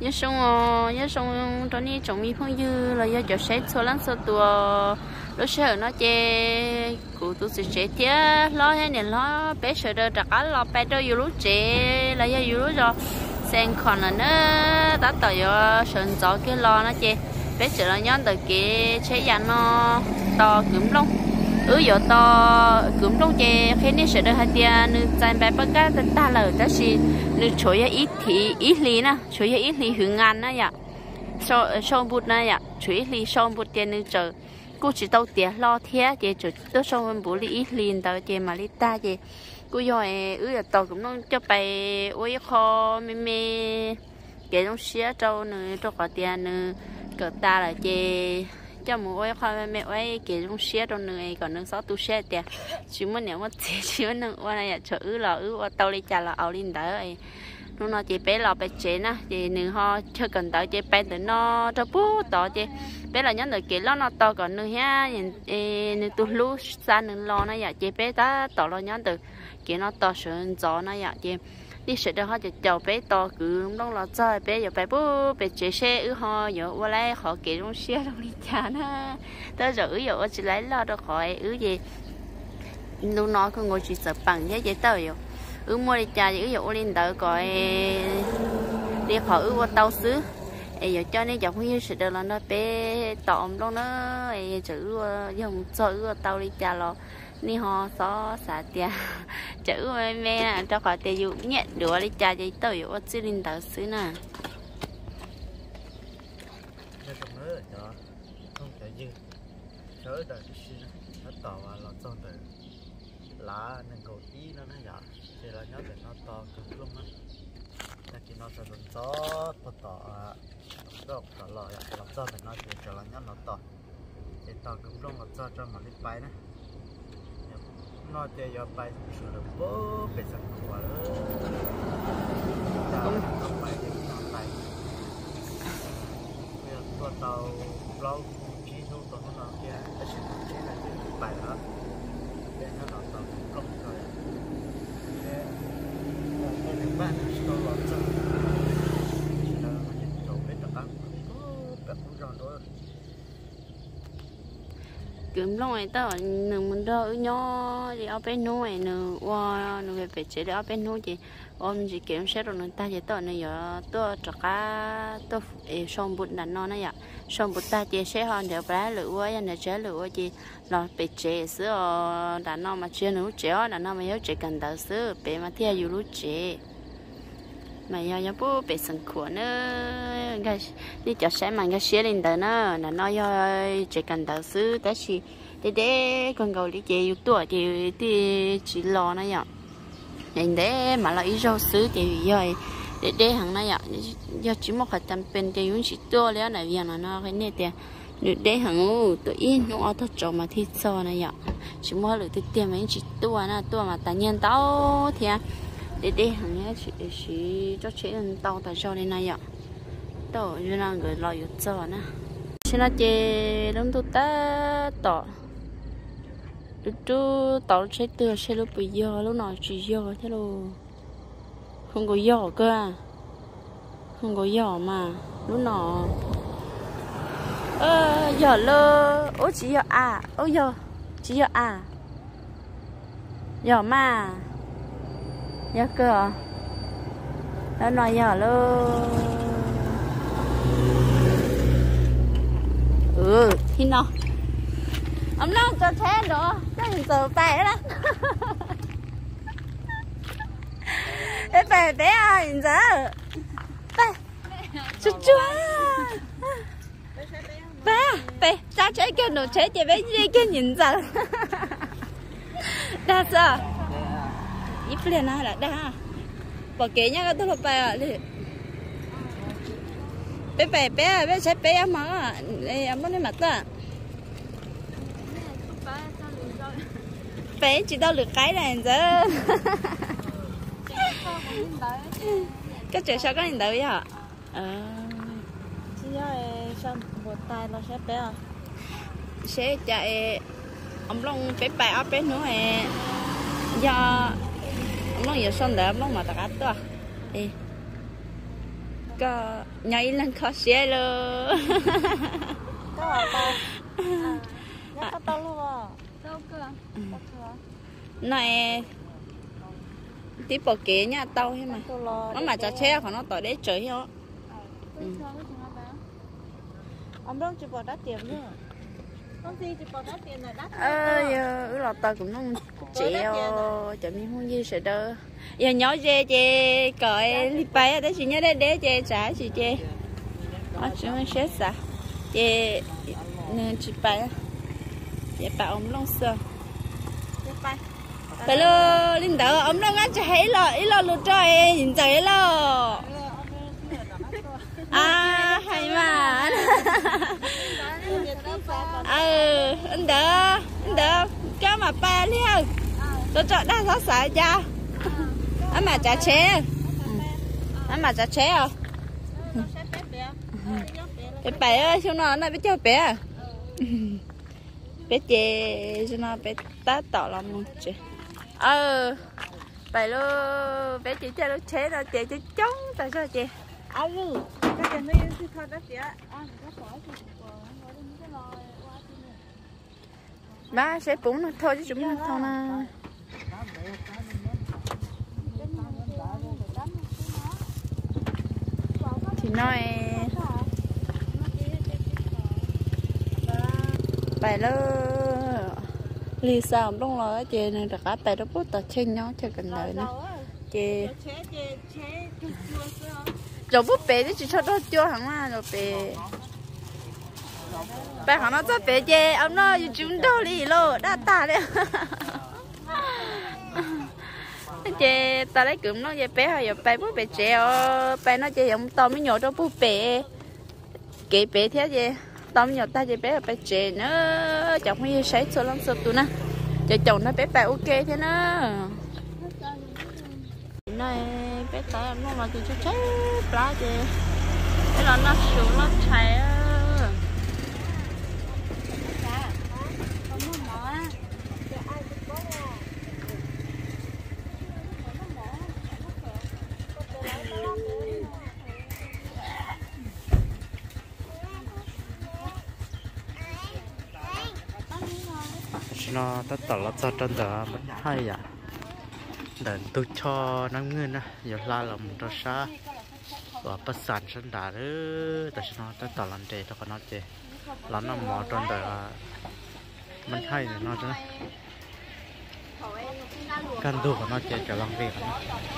nhớ xong nhớ xong cho ni trồng mi phong dư là do cho sẽ số lắm số tua lúc ở nó chê cụ tôi sẽ chế tía lo hay nè lo bé sợ đỡ đặt á lo bé đỡ yêu lúc chế là do yêu lúc rồi sen còn là nó đã tỏ do sơn gió cái lo nó chê bé sợ là nhón từ kia chế dàn nó to cứng lông ở giờ to cũng lông chè khi nãy sẽ đâu hai tia nữ trai bé bắt cá ta lờ đó là nữ ya ít thì ít lý na chỗ ya ít lý hướng ngàn na ya dạ. so so bút na ya chỗ ít lý so bút tiền nữ chờ cô chỉ tàu tiền lo thế chị chỗ tôi so bút bố lý ít lý tàu chè mà lý ta chè cô rồi ừ, ừ, ở giờ to cũng nó cho bài ôi kho mê mê. Cái đông xía trâu nữa cho có tiền nữa cỡ ta là chè cho một ôi kho mẹ mê ôi cái đông xía trâu nữa còn nâng sáu tu xe tiền chỉ muốn nếu mà chỉ chỉ muốn nâng ôi này chờ ứ là ứ tàu đi trả là ảo linh đỡ ấy nó nó chỉ bé lò bé chế na chỉ nữ ho chưa cần tới chỉ bé tới nó cho bố to chỉ bé là nhắn được kể lo nó to, còn nữ ha nhìn nữ tu lú xa nữ lo nó dạ chỉ bé ta to lo nhắn được kể nó to, sướng gió nó dạ chỉ đi sẽ đó họ cho chào bé to cứ nó là chơi bé giờ bé bố, bé chế xe ư ho, giờ qua lại họ kể trong xe trong đi cha nó tới giờ ư giờ chỉ lấy lo được khỏi ư gì. Lúc nó cứ ngồi chỉ sợ bằng nhé giấy tờ rồi ư mua đi cha ư giờ lên đỡ coi đi khỏi ư qua tàu xứ. Ấy giờ cho nên giờ không hiểu sự đó là nó bé tòm luôn nó ấy chữ dùng cho ư tàu đi cha lo ni ho, so, sa, tia. Chữ mẹ mẹ cho khỏi tia dụ. Nhận đùa đi cha giấy tờ, dụ chứ linh tờ xứ nè sớ đời cái nó tỏ và nó trong đời. Lá nên cầu tí nó nó nhỏ. Thì là nhớ để nó to cứng luôn á. Là khi nó sẽ luôn gió to to đó tỏ à, lò ya cho nó sẽ cho là nhớ nó to? Thì to cứng luôn là cho cho mà đi bay nè nó chơi giờ bay sửa được bố bị sập khua đó nó bay thì nó bay bây giờ tua tàu lâu chỉ thu tàu nó kia cái sự chỉ là cái bài đó để nó nó tàu lông rồi để nó được ban nó lo cho nó nhìn chỗ biết tập ăn bé cũng rồi đó kiếm long ấy tao nửa mình đỡ nhỏ thì ở bên nuôi nửa qua nửa về về chế để ở bên nuôi chị. Ôm chị kiếm xét rồi người ta chỉ tao nửa giờ tôi cho cá tôi xong bút đàn non này ạ dạ. xong bút ta chỉ xét hơn, để bé lửa quá nên chế lửa chị. Nó bị chế sữa ờ, đàn non mà chưa nấu chế, đàn non mà yếu chế cần đỡ sữa bé mà theo dù lúc chế mà giờ giờ bố bị sừng khổ nữa. Cái đi cho xe mà cái xe lên đó nó là nó giờ chỉ cần đầu sư tới chỉ để để con gấu đi chơi tuổi thì thì chỉ lo nó nhở nhìn để mà là ít rau sứ thì rồi để để hàng nó nhở giờ chỉ một cái tâm bên thì cũng chỉ tua léo này viên nó cái này tiền. Nếu để hàng tự in nó ở thất trồng mà thịt sao này nhở chỉ mua được thịt tiền mà chỉ tua nó, tua mà ta nhiên tao thì à để để hàng nhé chị chị cho chị lên tàu tại cho nên này ạ. Tàu như là người lo yếu cho nè. Xin là chị lúc tôi ta tỏ lúc chú tàu sẽ từ xe lúc bây giờ, lúc nào chị giờ thế luôn. Không có giờ cơ à. Không có giờ mà. Lúc nào? Ơ giờ lơ. Ô chỉ à? giờ à? Ô giờ? Chỉ giờ à? Giờ mà nhớ cơ à? nó nói nhỏ luôn ừ thì nó. Ông nó cho thế đó cái hình tờ tay đó. Bé bé bé à hình giờ bé chú chú. Bé bé cha chơi cái đồ chơi chị bé đi cái nhìn giờ đã sao ít lên nào là đã bỏ kế nhá tôi lập bài à đi bé bé bé bé sẽ bé em mà em muốn đi mặt ta bé chỉ đâu được cái này giờ. Cái chuyện sao có nhìn tới vậy ờ. Chỉ do sao một tay nó sẽ bé à sẽ chạy ông long bé bài ở bé nữa hè do long giờ xong ông long mà tất cả ê có nhảy lên khó xe luôn có à tao? Nhớ có tao luôn à. Đâu cơ tao thừa này tí bộ kế nha tao hay mà. Tao nó mà cho xe của nó tỏi để chơi nó bán ông đâu chỉ bỏ đắt tiền nữa công ty chỉ bỏ đắt tiền là đắt ờ giờ là tao cũng không chịu. Chả mi không gì sẽ đỡ giờ nhỏ dê dê cởi đi bay ở đây chỉ nhớ đây để dê trả chị dê ở chúng sẽ sao dê nên chị bay dê bay ông long sơ. Phải lo linh đạo ông long ăn chạy lo ít lo lụt rồi nhìn chạy lo. À hay mà. Ừ anh đỡ anh cho mà ba liền tôi chọn đang rất sợ cha ăn mà trả chế ăn mà trả chế à. Bé bé ơi chúng nó nó biết cho bé à? bé chế chúng nó bé ta tỏ lòng một chế ờ bé lô, bé chỉ cho nó chế nó chế cho chống tại sao chế à ừ cái này tiền này thì thật đắt tiền ăn nó bỏ thì bỏ nó đi cái lò ba sẽ bún nó thôi chứ chúng nó thôi nè thì nói bài lơ. Lì sao đông lo chị này đặc á bài đó bút tờ trên nhau cho cần đời chua sao rồi bút bể thì chỉ cho nó chưa hẳn mà rồi bể bài họ nó rất bể chị ông nó dù chúng đâu đi lô đã ta đấy. Chị ta lấy cụm nó về bé hay giờ bé bút bể ô bé nó chị giống to mới nhổ cho bút bé kể bé thế gì mới nhổ ta chị bé là bé trẻ nữa. Chồng hay sấy số lắm số tụ nè cho chồng nó bé bé ok thế nữa. Này, bé tay nó là từ chết lá chị cái là nó xuống, nó ตัดตละอดตันเดอมันให้ย่ะเดินตุชอน้ำเงินนะอย่าลาลมตัวชาว่าประสานฉันด่าเออแต่ฉันนอนตัดต่อลันเจตะกนอนเจลันน้ำหมอตันเดอมันให้เนี่ยนอนจะนะการดูขอนอเจจะลองเรียนน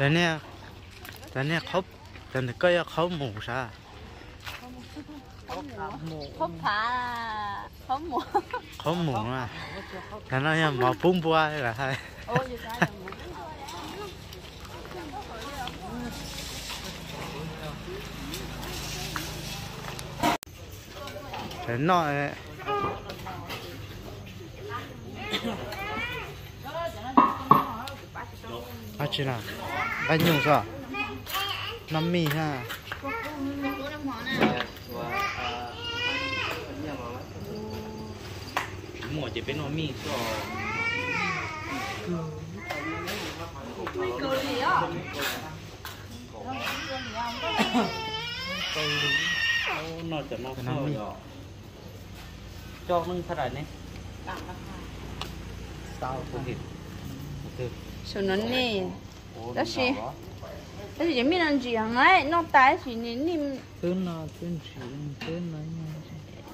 咱俩，咱俩烤，咱那个要烤母啥？烤扒，烤母。烤母啊！咱那也毛崩波了还。真闹哎！啊，去哪？ ไกันูสองน้ำมีฮะหมอดจะเป็นน้ำมีซอเกาหลีอะเกาหลีเขานอกจากนอกเข้าจอกนึงขนาาไหร่เนี่ยสาวคนเด็ดชนนั้นนี่ đó là mình làm gì hả? Ấy nó tái chỉ nên niệm tên là tên chỉ tên là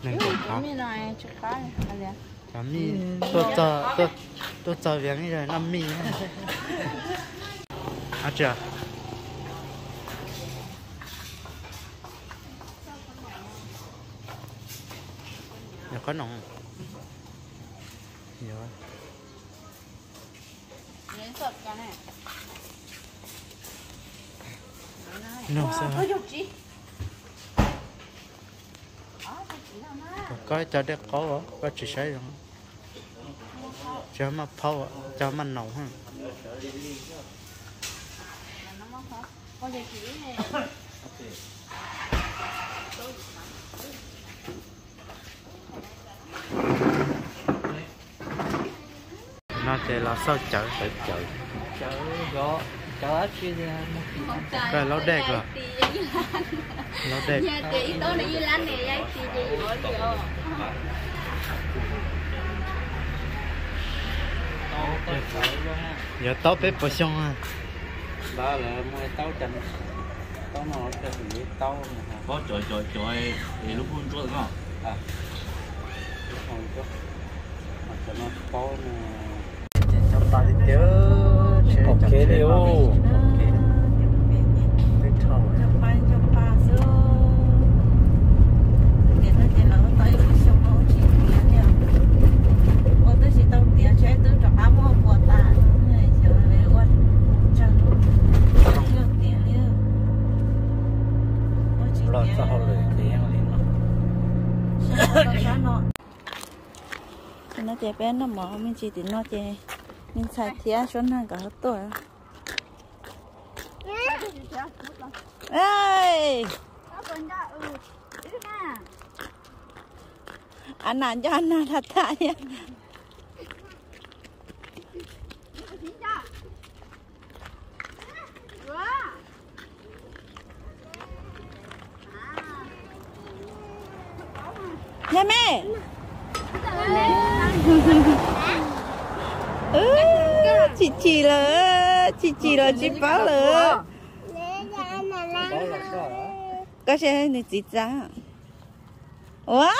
này cũng khó mình nói chút cái hay là chả mi tôi cho tôi tôi việc như rồi năm mi à chưa? Nhà có nồng cái này nồng sao? có dục gì có cho đẹp có quá có chỉ xây rồi cho mà phao á, cho mà nồng hơn có gì chỉ này nó chỉ là sao chở? Phải chở. Chở gió chia ra cái lâu đẹp rồi. lâu đẹp. Nhà chị tôi này như lan này ấy chị chị bỏ có ha giờ tao biết bổ sung à. Đó là mua tao chân tao nó cho gì tao có trời trời trời thì lúc đó à không? Có mà cho nó có mà cho nó nó tao tiền chơi tôi cho thì em đi nó chạy bé nó mở mình chỉ tiền nó chạy mình xài tiền số nào cả tuổi ê anh nào cho anh nào thật tại Nha mẹ ừ, chị chị là chị chị là chị bảo là. Có xe này chị ra. Ủa?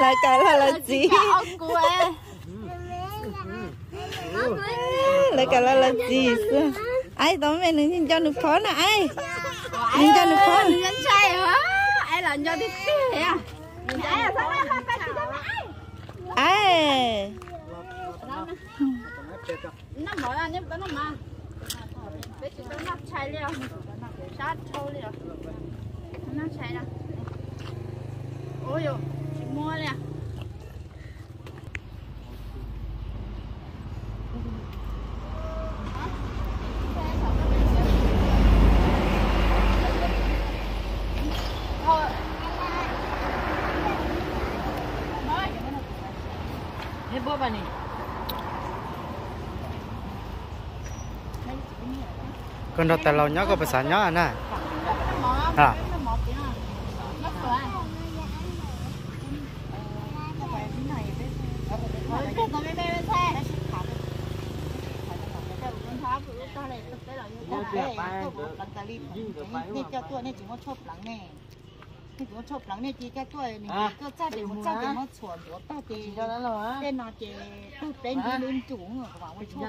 Lại cái là là chị lại cái là là chị ai tao mẹ nó nhìn cho nó phó nè ai. Nhìn cho nó phó nhân trai hả ai là cho đi thế à ai sao lại không phải chị đâu ai nó mở ra nhưng nó mà bây giờ nó chạy liền sát trâu liền nó chạy ra คนเราแต่เราเนาะก็ภาษาเนาะนะอะนี่เจ้าตัวนี่จึงวชอบหลังแม่ thì cũng chụp lắm này chị cái tuổi mình cứ cha để một cha để một chuẩn của ta thì tên nó chị tu tên lên chủ người của bảo chụp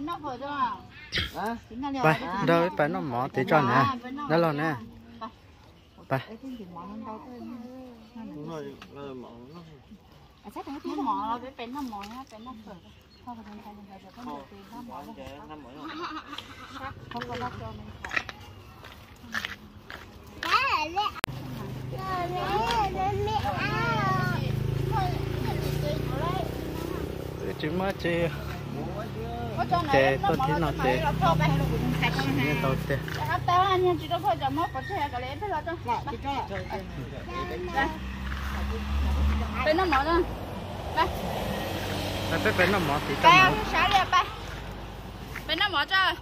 nó vừa cho à bà đâu bà nó mỏ thì cho nè nó lo nè bà chắc là cái mỏ nó với bén nó mỏ nó bén nó phở không có tiền không có tiền không có không có tiền không có tiền chỉ mới chỉ chế tôi thấy nó chế như tôi chế tao anh nhân chỉ đâu phải chậm mất có thể cái lấy phải là cho. Bên nó mở đó bên bên nó mở thì tao sáng đẹp bên nó mở chơi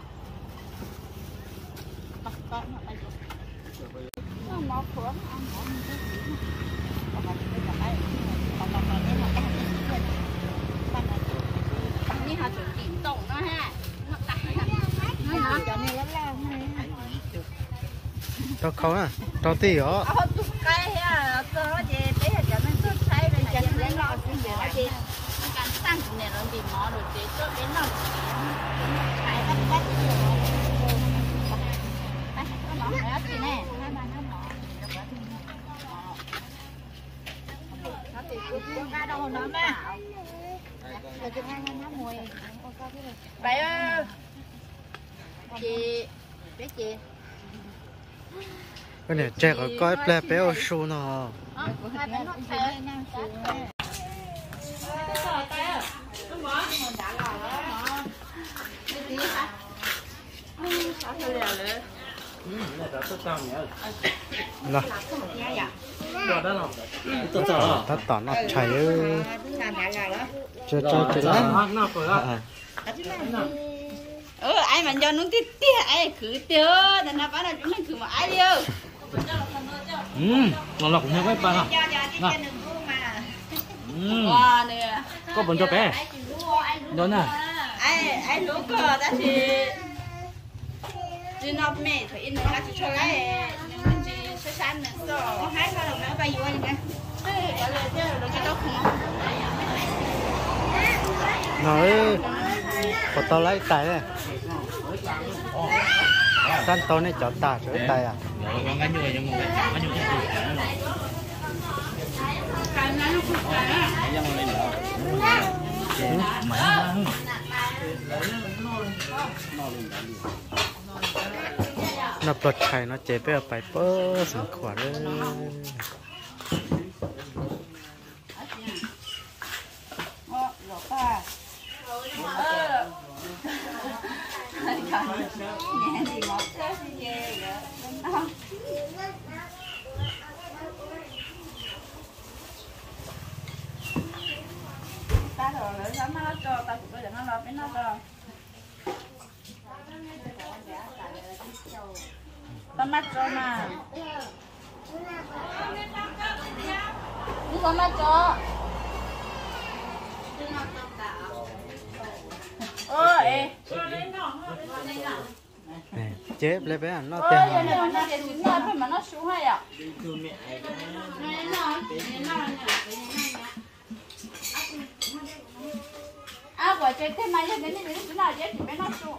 cho là khó à? Cho tí ó ờ tụt cây ha cho nên tôi thấy là cho nên nó cũng dễ gì nó càng tăng này nó bị mò rồi để cho đến nó phải bắt bắt nó mò hết thì nè nó thì cứ cái đâu nó mà Rồi chụp hai nó mùi. Con có cái này. Bảy ơi. Chị. Bé chị. Cái này trẻ có coi su nó Hai bên nó là cho ta tỏ nó chảy ư chơi chơi chơi Ừ ai mà cho nó tít tít ai khử tiêu Nên là bán đầu chúng mình khử mà ai điêu ừ nó là cũng như vậy ba nào nè có bẩn cho bé đó nè Ai ai lúc cơ ta thì chỉ nó mẹ phải in nó chỉ cho lại nói mình tao lấy tay này. Rồi tao này chọn nó bay vô à. Hãy subscribe cho kênh Ghiền Mì Gõ Để không bỏ lỡ những video hấp dẫn tan tao này cho ta cho tay à Dạ, con gánh như vậy nhưng mà gánh như vậy Cái này nó không phải á Gánh như vậy nữa mày nó bật chảy nó chế bé phải bơ sừng khỏa đấy Ờ, rồi ta Ờ Nhẹ thì một thế thì ghê vậy ta rồi lỡ sắm nó cho ta cũng có được nó lo cái nó cho ta mắt cho mà đi con mắt cho này chế lấy bé nó tiền giờ này nó để phải mà nó xuống hay à à quả chơi thế mà giờ đến đến chỗ nào chết thì bé nó xuống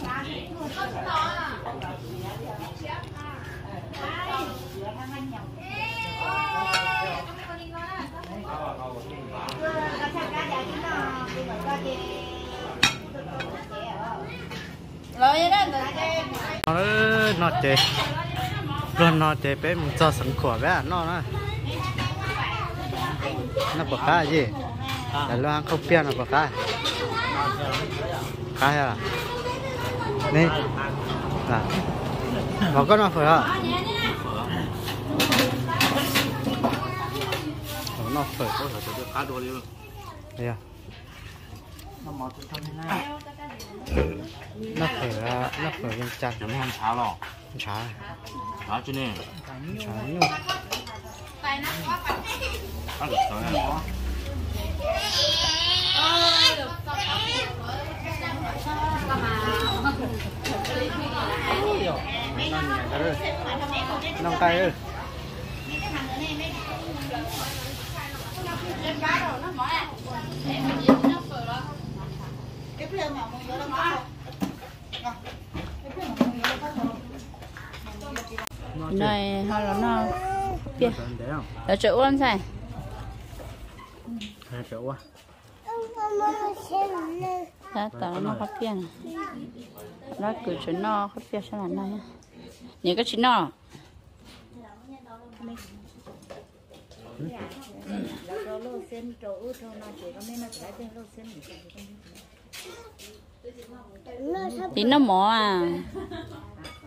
triệu á, tóc tụt nó xếp hơn đi, tóc cỏ. Đúng rồi, trên trên nó thuốc rồi bà. Ừ. Cho nó một mắt nha. Không, cá, đó, đây, đây, đây. Nè. Nó đây, chở nhà nó hấp. Rồi rồi đây. nó nó chế rồi nó chế bé mình cho sừng khỏa bé nó nó nó cái gì để lo ăn không biết nó bật cái cái à nè à bỏ nó nó phải có thể được khá đồ đi đây à nó mò từ trong này nó phải nó phải viên chặt chúng em cháo lò chả cháo cho nên chả nhiều ăn được rồi nè năm tay ơi. À. Cái mà có này họ là nó để không? Là chỗ ăn sai hai triệu quá ta tao nó phát tiền nó cứ chỉ nó không biết sao làm này cái chỉ nó thì nó mỏ à.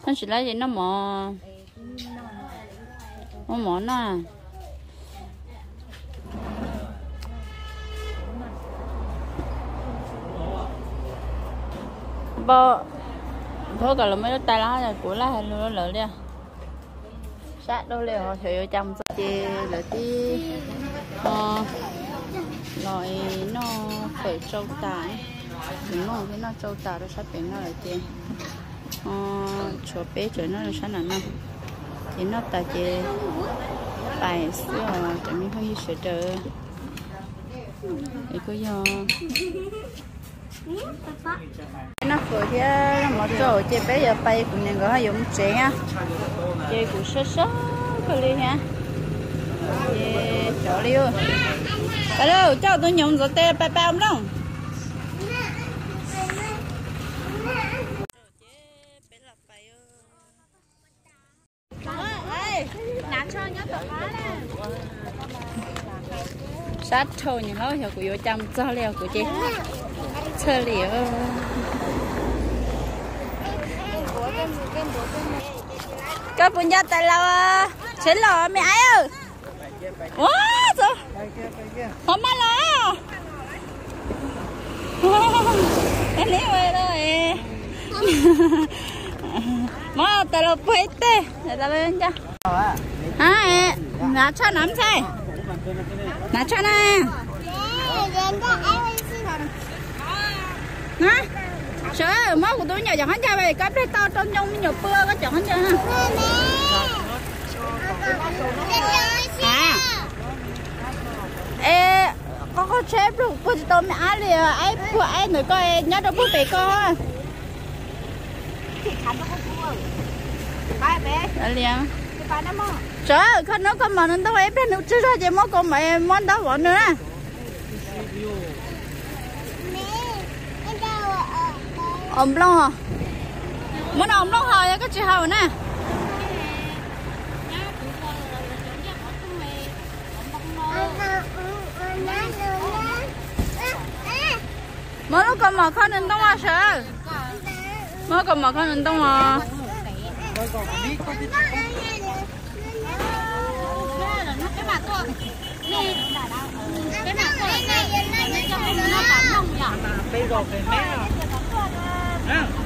Nó chỉ lấy gì nó mỏ nó mỏ nó à. Bò thôi cả là mấy đứa tay lá rồi của lá hay nó lỡ đi sát đâu liền họ thử cho chị lỡ tí. Ờ rồi nó phải trâu tà đúng rồi cái nó trâu tà nó sắp đến nó là chị ờ chỗ bé chỗ nó là sao nào năm thì nó tại chị bài xưa cho mình không sợ trời. Thì có do nó vừa thì một chỗ chơi bé giờ bay cũng nên có dùng trẻ á chị cũng sơ sơ cái đi ha chơi chỗ đi ơi alo cháu tôi nhung rồi tê bay bay không đâu sát thôi nhưng nó hiểu của vô chăm cho leo của chị chơi bún gia tại lâu à chế lò, mẹ ai ơi? Wow sao hôm mà lò. Em lấy về rồi. Mà tài lâu bể tê. Để ta lên cho. À nãy cho nắm say nãy cho nè hả? Sợ máu của tôi nhỏ chẳng hết ra về cắp đây to trong nhung nhiều bưa có chẳng hết ra ha à. Ê có có chép cô chỉ tôi mẹ ai liền ai của ai nữa coi nhớ đâu bút bể con liền Trời con nó con mà nó đâu ép lên nó chưa ra chỉ món con mày món đó bọn nữa nè ẩm long à muốn ẩm long hả? Cái chị hào nè. Mới lúc còn mở con nên đông à sợ. Mới còn mở con nên đông à cái mặt à à à không mua này giờ phải hả ừ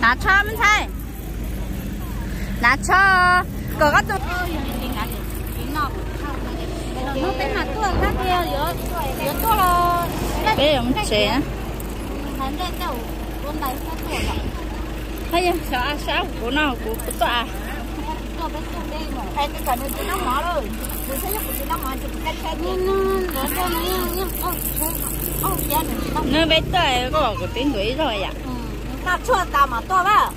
나 처음 살. 나 처. 그거 좀. nó bên mặt tua khác kia giữa giữa tua là con này nó tua rồi hay sao của nó của của mà Ê, cái cần nó nó mở rồi. Tôi sẽ giúp nó mở chụp cái xe nó nó nó nó nó nó Nó bé tọa có của tiếng tuổi rồi à. Nó chua tao mà to vào.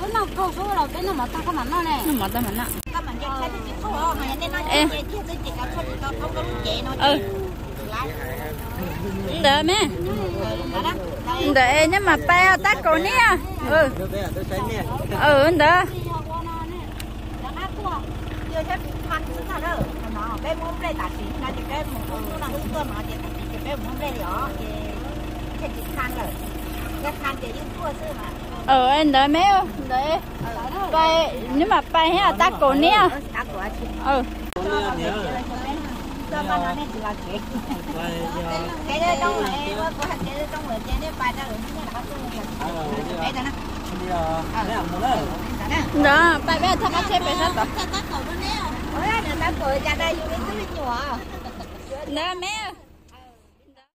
nó nó câu số là bên nó mà ta có mặt nó nè Nó mở tay mình á. Các bạn chơi xe thì thôi mà nên nó Ê. chơi chơi chơi chỉ có chua thì tao không có Ừ. Đợi mẹ. Đợi nếu mà ba ta cổ nè. Ừ. Ừ, mà. Ừ, em đợi mẹ ơi. Đợi. Ba nếu mà ba hay là ta cổ nè. Đã đó bài bé thằng ăn xe bé sao Đó mẹ.